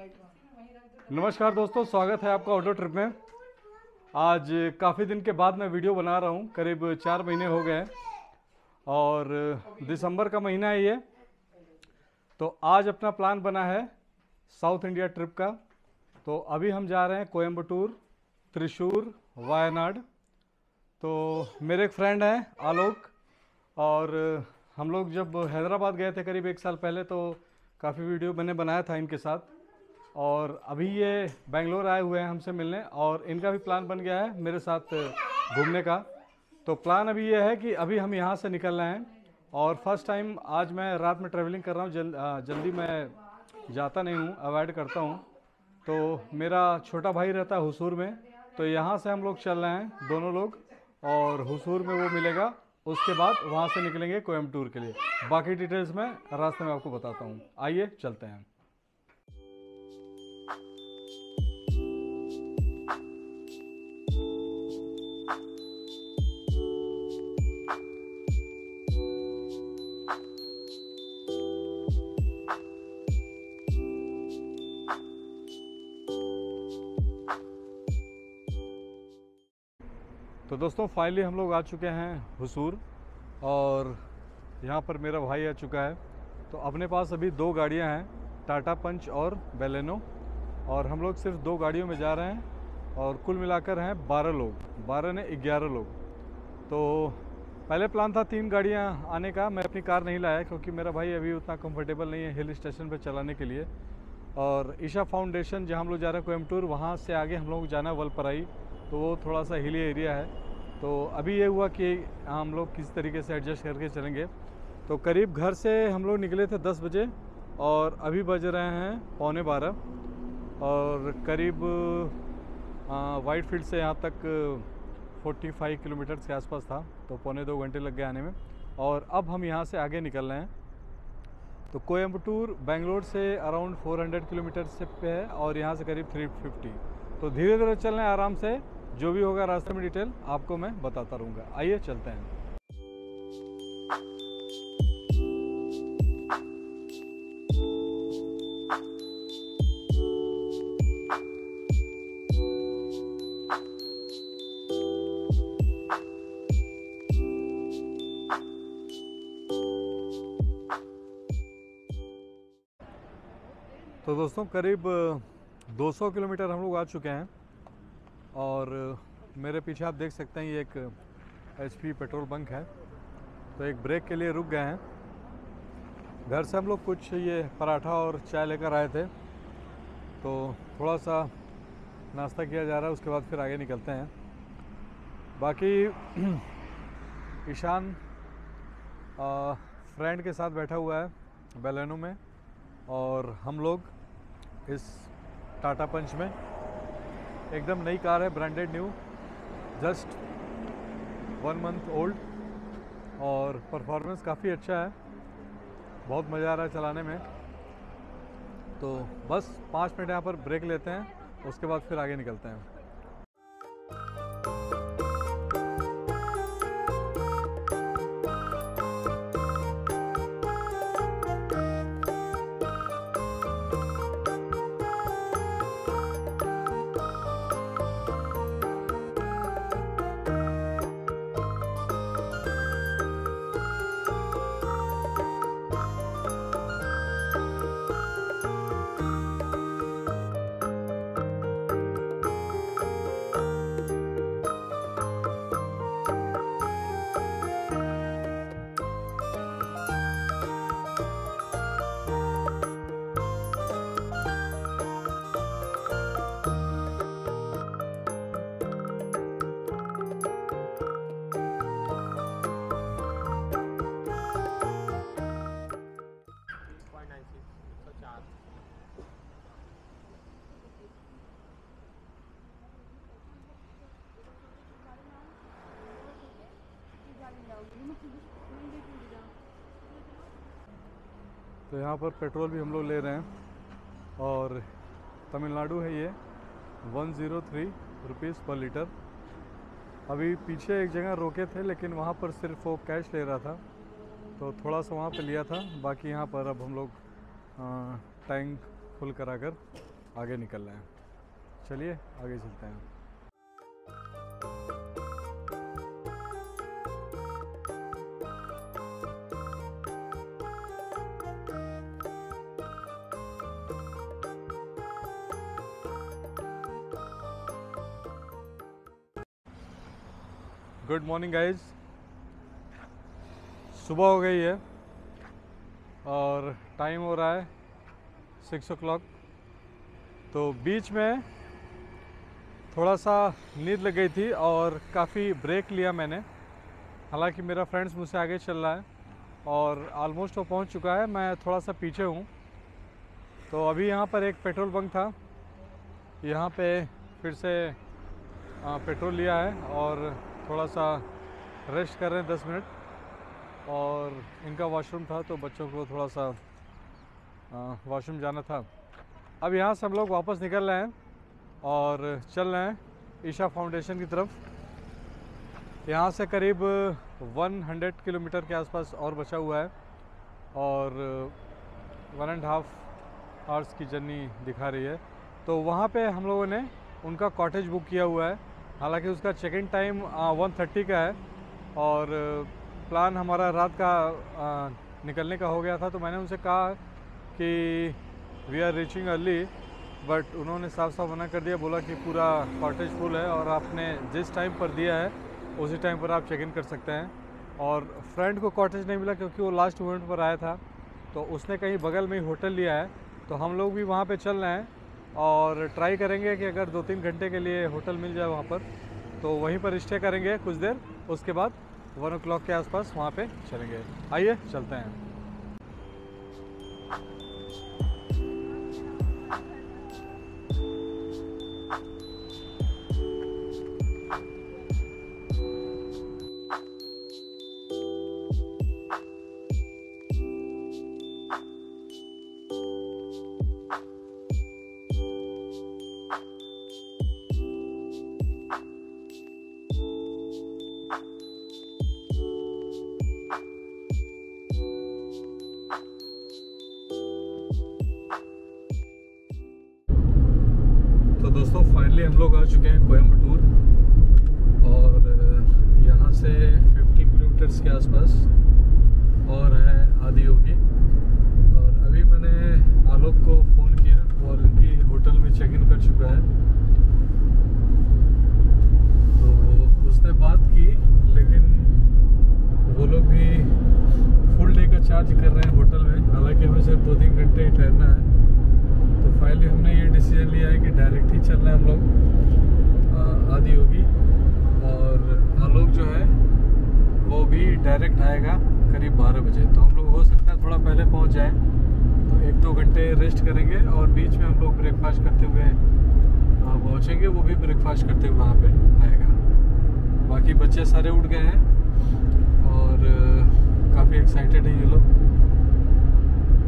नमस्कार दोस्तों, स्वागत है आपका ऑटो ट्रिप में। आज काफ़ी दिन के बाद मैं वीडियो बना रहा हूँ, करीब चार महीने हो गए और दिसंबर का महीना है ये। तो आज अपना प्लान बना है साउथ इंडिया ट्रिप का। तो अभी हम जा रहे हैं कोयम्बटूर त्रिशूर, वायनाड। तो मेरे एक फ्रेंड हैं, आलोक, और हम लोग जब हैदराबाद गए थे करीब एक साल पहले तो काफ़ी वीडियो मैंने बनाया था इनके साथ। और अभी ये बेंगलोर आए हुए हैं हमसे मिलने और इनका भी प्लान बन गया है मेरे साथ घूमने का। तो प्लान अभी ये है कि अभी हम यहाँ से निकल रहे हैं और फ़र्स्ट टाइम आज मैं रात में ट्रैवलिंग कर रहा हूँ जल, जल्दी मैं जाता नहीं हूँ अवॉइड करता हूँ। तो मेरा छोटा भाई रहता है हुसूर में तो यहाँ से हम लोग चल रहे हैं दोनों लोग और हुसूर में वो मिलेगा उसके बाद वहाँ से निकलेंगे कोयम्बटूर के लिए। बाकी डिटेल्स मैं रास्ते में आपको बताता हूँ। आइए चलते हैं। तो दोस्तों फाइनली हम लोग आ चुके हैं हुसूर और यहाँ पर मेरा भाई आ चुका है। तो अपने पास अभी दो गाड़ियाँ हैं, टाटा पंच और बेलेनो। और हम लोग सिर्फ़ दो गाड़ियों में जा रहे हैं और कुल मिलाकर हैं बारह लोग, बारह ने ग्यारह लोग। तो पहले प्लान था तीन गाड़ियाँ आने का, मैं अपनी कार नहीं लाया क्योंकि मेरा भाई अभी उतना कंफर्टेबल नहीं है हिल स्टेशन पर चलाने के लिए। और ईशा फाउंडेशन जहाँ हम लोग जा रहे हैं कोयम्बटूर वहाँ से आगे हम लोग जाना है वलपराई। तो वो थोड़ा सा हिली एरिया है। तो अभी ये हुआ कि हम लोग किस तरीके से एडजस्ट करके चलेंगे। तो करीब घर से हम लोग निकले थे दस बजे और अभी बज रहे हैं पौने बारह। और करीब वाइट फ़ील्ड से यहाँ तक 45 किलोमीटर के आसपास था। तो पौने दो घंटे लग गए आने में। और अब हम यहाँ से आगे निकल रहे हैं। तो कोयम्बटूर बेंगलोर से अराउंड 400 किलोमीटर से पे है और यहाँ से करीब 350 तो धीरे धीरे चल रहे हैं आराम से। जो भी होगा रास्ते में डिटेल आपको मैं बताता रहूँगा। आइए चलते हैं। तो दोस्तों, करीब 200 किलोमीटर हम लोग आ चुके हैं। और मेरे पीछे आप देख सकते हैं ये एक एच पेट्रोल बंक है। तो एक ब्रेक के लिए रुक गए हैं। घर से हम लोग कुछ ये पराठा और चाय लेकर आए थे। तो थोड़ा सा नाश्ता किया जा रहा है, उसके बाद फिर आगे निकलते हैं। बाकी ईशान फ्रेंड के साथ बैठा हुआ है बेलेनो में और हम लोग इस टाटा पंच में। एकदम नई कार है branded new just one month old और परफॉर्मेंस काफ़ी अच्छा है। बहुत मज़ा आ रहा है चलाने में। तो बस पाँच मिनट यहाँ पर ब्रेक लेते हैं, उसके बाद फिर आगे निकलते हैं। यहाँ पर पेट्रोल भी हम लोग ले रहे हैं और तमिलनाडु है ये one zero three rupees per litre. अभी पीछे एक जगह रोके थे, लेकिन वहाँ पर सिर्फ़ वो कैश ले रहा था। तो थोड़ा सा वहाँ पे लिया था, बाकी यहाँ पर अब हम लोग टैंक फुल करा कर आगे निकल रहे हैं। चलिए, आगे चलते हैं। गुड मॉर्निंग गाइज़ सुबह हो गई है और टाइम हो रहा है सिक्स ओ तो बीच में थोड़ा सा नींद लग गई थी और काफ़ी ब्रेक लिया मैंने। हालाँकि मेरा फ्रेंड्स मुझसे आगे चल रहा है और ऑलमोस्ट वो पहुँच चुका है। मैं थोड़ा सा पीछे हूँ। तो अभी यहाँ पर एक पेट्रोल बंक था। यहाँ पे फिर से पेट्रोल लिया है और थोड़ा सा रेस्ट कर रहे हैं दस मिनट और इनका वॉशरूम था तो बच्चों को थोड़ा सा वॉशरूम जाना था। अब यहाँ से हम लोग वापस निकल रहे हैं और चल रहे हैं ईशा फाउंडेशन की तरफ़। यहाँ से करीब 100 किलोमीटर के आसपास और बचा हुआ है और वन एंड हाफ़ आवर्स की जर्नी दिखा रही है। तो वहाँ पे हम लोगों ने उनका कॉटेज बुक किया हुआ है। हालाँकि उसका check in time one thirty का है और प्लान हमारा रात का आ, निकलने का हो गया था तो मैंने उनसे कहा कि we are reaching early but उन्होंने साफ़ साफ़ मना कर दिया बोला कि पूरा कॉटेज फुल है और आपने जिस टाइम पर दिया है उसी टाइम पर आप चेक इन कर सकते हैं। और फ्रेंड को कॉटेज नहीं मिला क्योंकि वो लास्ट मोमेंट पर आया था तो उसने कहीं बगल में ही होटल लिया है तो हम लोग भी वहाँ पे चल रहे हैं। और ट्राई करेंगे कि अगर दो तीन घंटे के लिए होटल मिल जाए वहाँ पर तो वहीं पर स्टे करेंगे कुछ देर, उसके बाद वन ओ के आसपास वहाँ पे चलेंगे। आइए, चलते हैं। हम लोग आ चुके हैं कोयम्बटूर और यहाँ से 50 किलोमीटर्स के आसपास और है आदि योगी। और अभी मैंने आलोक को फ़ोन किया वो ऑलरेडी होटल में चेक इन कर चुका है तो उसने बात की लेकिन वो लोग भी फुल डे का चार्ज कर रहे हैं होटल में हालाँकि हमें सिर्फ़ दो तीन घंटे ही ठहरना है तो फाइनली हमने ये डिसीज़न लिया है कि चल रहे हैं हम लोग। आदि होगी और आलोक जो है, वो भी डायरेक्ट आएगा करीब बारह बजे। तो हम लोग हो सकता है थोड़ा पहले पहुँच जाए। तो एक दो घंटे रेस्ट करेंगे और बीच में हम लोग ब्रेकफास्ट करते हुए पहुँचेंगे। वो भी ब्रेकफास्ट करते हुए वहाँ पे आएगा। बाकी बच्चे सारे उठ गए हैं। और काफ़ी एक्साइटेड हैं ये लोग।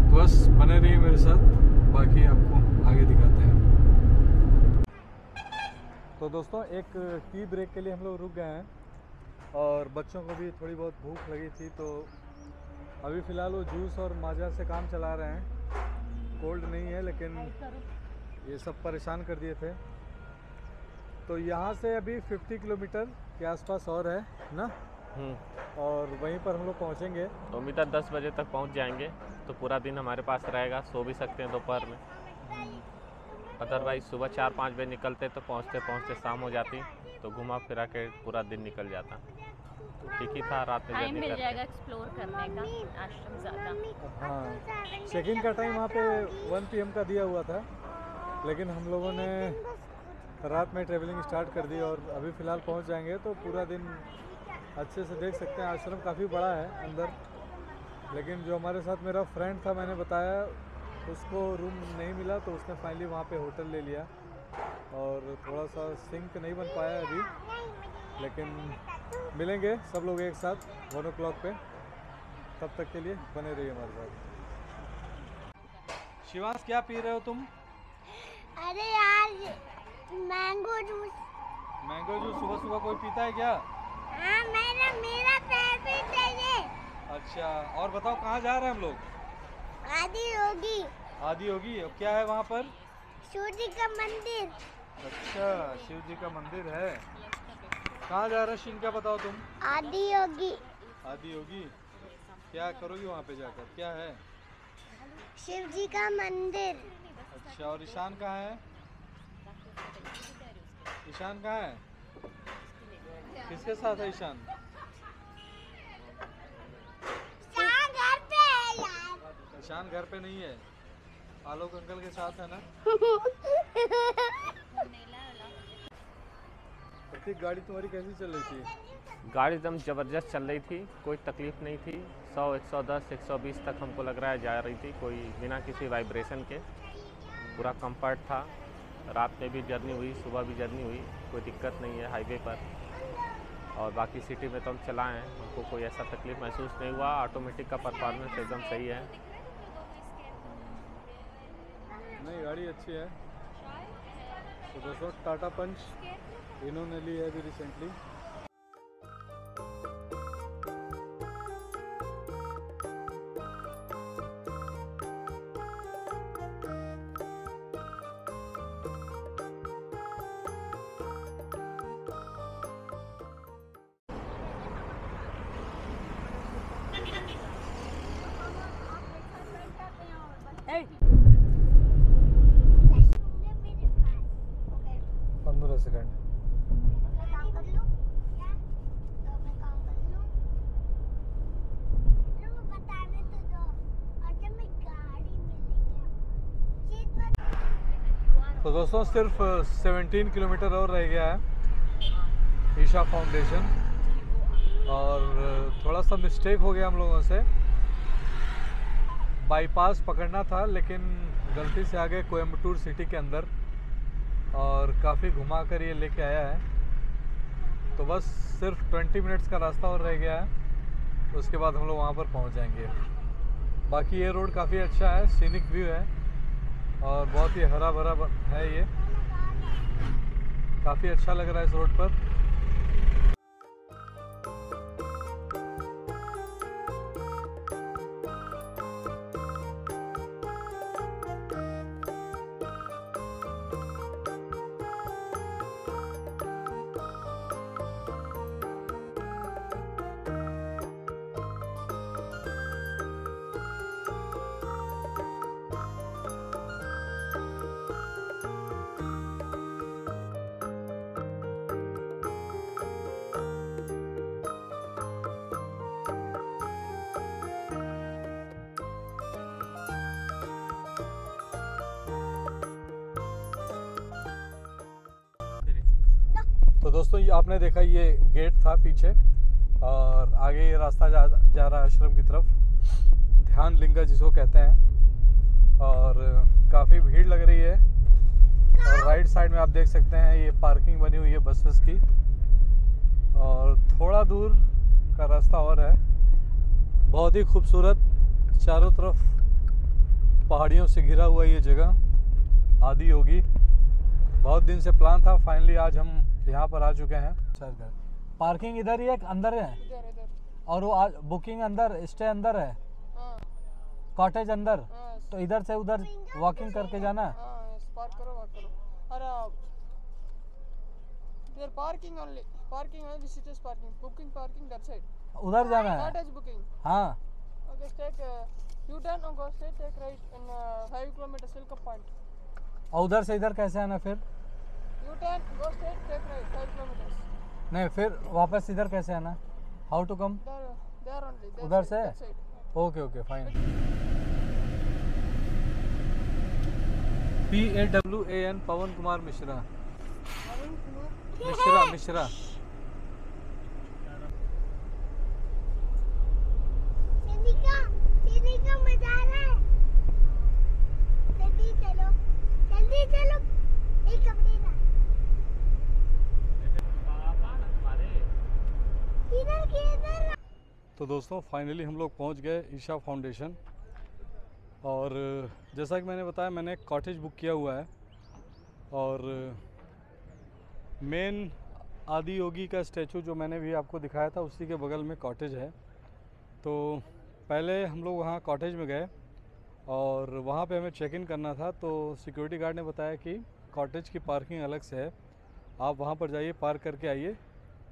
तो बस बने रहिए मेरे साथ। बाकी आपको आगे दिखाते हैं। तो दोस्तों एक टी ब्रेक के लिए हम लोग रुक गए हैं और बच्चों को भी थोड़ी बहुत भूख लगी थी तो अभी फ़िलहाल वो जूस और माजा से काम चला रहे हैं। कोल्ड नहीं है लेकिन ये सब परेशान कर दिए थे। तो यहाँ से अभी 50 किलोमीटर के आसपास और है ना? और वहीं पर हम लोग पहुँचेंगे। तो उम्मीद है दस बजे तक पहुँच जाएँगे तो पूरा दिन हमारे पास रहेगा सो भी सकते हैं दोपहर में। अदरवाइज़ सुबह चार पाँच बजे निकलते तो पहुँचते पहुँचते शाम हो जाती तो घुमा फिरा के पूरा दिन निकल जाता। ठीक ही था रात में टाइम मिल जाएगा एक्सप्लोर करने का आश्रम ज़्यादा हाँ चेक इन का टाइम वहाँ पे 1 पीएम का दिया हुआ था लेकिन हम लोगों ने रात में ट्रेवलिंग स्टार्ट कर दी और अभी फ़िलहाल पहुँच जाएँगे तो पूरा दिन अच्छे से देख सकते हैं आश्रम काफ़ी बड़ा है अंदर लेकिन जो हमारे साथ मेरा फ्रेंड था मैंने बताया उसको रूम नहीं मिला तो उसने फाइनली वहाँ पे होटल ले लिया। और थोड़ा सा सिंक नहीं बन पाया अभी लेकिन मिलेंगे सब लोग एक साथ वन ओ पे। तब तक के लिए बने रहिए हमारे साथ। शिवांश क्या पी रहे हो तुम? अरे यार मैंगो जूस मैंगो जूस सुबह सुबह कोई पीता है क्या? हाँ मेरा मेरा फेवरेट है ये। अच्छा और बताओ कहाँ जा रहे हैं हम लोग? आदि होगी आदि होगी और क्या है वहाँ पर? शिव जी का मंदिर। अच्छा शिव जी का मंदिर है। कहाँ जा रहे शीन क्या बताओ तुम? आदि योगी। आदि योगी क्या करोगी वहाँ पे जाकर? क्या है? शिव जी का मंदिर। अच्छा और ईशान कहाँ है? ईशान कहाँ है? किसके साथ है ईशान? ईशान घर पे नहीं है। आलोक अंकल के साथ है ना? प्रतीक, गाड़ी तुम्हारी कैसी चल रही थी? गाड़ी एकदम ज़बरदस्त चल रही थी, कोई तकलीफ़ नहीं थी। 100 110 120 तक हमको लग रहा है जा रही थी, कोई बिना किसी वाइब्रेशन के। पूरा कंफर्ट था। रात में भी जर्नी हुई, सुबह भी जर्नी हुई, कोई दिक्कत नहीं है हाईवे पर। और बाकी सिटी में तो हम चलाएँ हमको कोई ऐसा तकलीफ़ महसूस नहीं हुआ। ऑटोमेटिक का परफॉर्मेंस एकदम सही है। नहीं गाड़ी अच्छी है। तो दोस्तों टाटा पंच इन्होंने ली है अभी रिसेंटली तो दोस्तों, सिर्फ़ 17 किलोमीटर और रह गया है, ईशा फाउंडेशन। और थोड़ा सा मिस्टेक हो गया हम लोगों से। बाईपास पकड़ना था, लेकिन गलती से आ गए कोयम्बटूर सिटी के अंदर और काफ़ी घुमा कर ये लेके आया है। तो बस सिर्फ़ 20 मिनट्स का रास्ता और रह गया है। उसके बाद हम लोग वहाँ पर पहुँच जाएँगे। बाकी ये रोड काफ़ी अच्छा है सीनिक व्यू है। और बहुत ही हरा भरा है ये। काफ़ी अच्छा लग रहा है इस रोड पर। दोस्तों ये आपने देखा ये गेट था पीछे और आगे ये रास्ता जा, जा रहा है आश्रम की तरफ़। ध्यान लिंगा जिसको कहते हैं। और काफ़ी भीड़ लग रही है। और राइट साइड में आप देख सकते हैं ये पार्किंग बनी हुई है बसेस की। और थोड़ा दूर का रास्ता और है। बहुत ही खूबसूरत चारों तरफ़ पहाड़ियों से घिरा हुआ ये जगह आदि होगी बहुत दिन से प्लान था फाइनली आज हम यहाँ पर आ चुके हैं। पार्किंग इधर ही है अंदर है? इधर इधर। और वो आज बुकिंग अंदर स्टे अंदर है? हाँ। कॉटेज अंदर? हाँ तो इधर से उधर वॉकिंग करके जाना। है करो करो। Parking only parking only visitors parking booking parking that side उधर जाना है? Cottage booking हाँ। U turn and go straight take right in uh, 5 kilometers Silka point और उधर से इधर कैसे आना फिर? नहीं फिर वापस इधर कैसे आना? हाउ टू कम उधर से? Okay okay fine P A W A N Pawan Kumar Mishra. Mishra Mishra. तो दोस्तों फाइनली हम लोग पहुँच गए ईशा फाउंडेशन और, जैसा कि मैंने बताया, मैंने कॉटेज बुक किया हुआ है। और मेन आदि योगी का स्टैचू जो मैंने भी आपको दिखाया था, उसी के बगल में कॉटेज है। तो पहले हम लोग वहाँ कॉटेज में गए और वहाँ पे हमें चेक इन करना था। तो सिक्योरिटी गार्ड ने बताया कि कॉटेज की पार्किंग अलग से है। आप वहाँ पर जाइए पार्क करके आइए।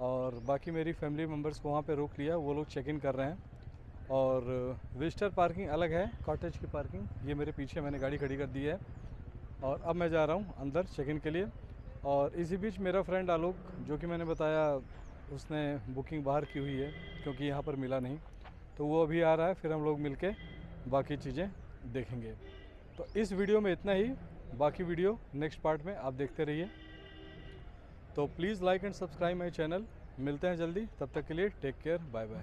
और बाकी मेरी फैमिली मेंबर्स को वहाँ पे रोक लिया, वो लोग चेक इन कर रहे हैं। और विजिटर पार्किंग अलग है कॉटेज की पार्किंग ये मेरे पीछे मैंने गाड़ी खड़ी कर दी है। और अब मैं जा रहा हूँ अंदर चेक इन के लिए। और इसी बीच मेरा फ्रेंड आलोक, जो कि मैंने बताया, उसने बुकिंग बाहर की हुई है, क्योंकि यहाँ पर मिला नहीं। तो वो अभी आ रहा है, फिर हम लोग मिलके बाकी चीज़ें देखेंगे। तो इस वीडियो में इतना ही, बाकी वीडियो नेक्स्ट पार्ट में आप देखते रहिए। तो please like and subscribe my channel मिलते हैं जल्दी. तब तक के लिए टेक केयर बाय बाय